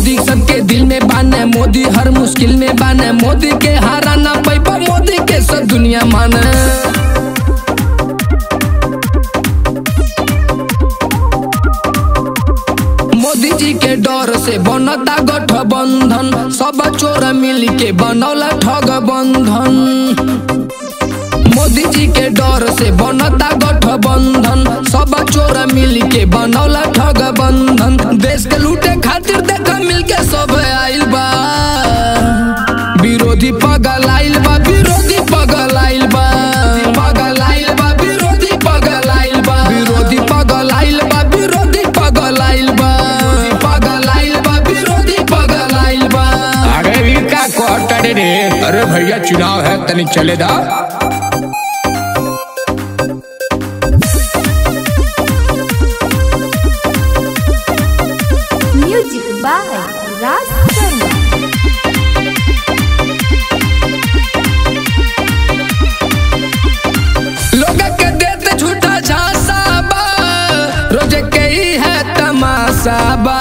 मोदी सबके दिल में बान है। मोदी हर मुश्किल में बाने मोदी के हारा ना पैबा मोदी के सब दुनिया माने मोदी जी के डर से बनता गठबंधन। सब चोर मिल के बनौला ठग बंधन। मोदी जी के डर से बनता गठबंधन। सब चोर मिल के बनौला ठग बंधन। देश के लूटे खातिर देखा पगल आइल अरे भैया चुनाव है तनिक चले दा। Music by Raj pasaba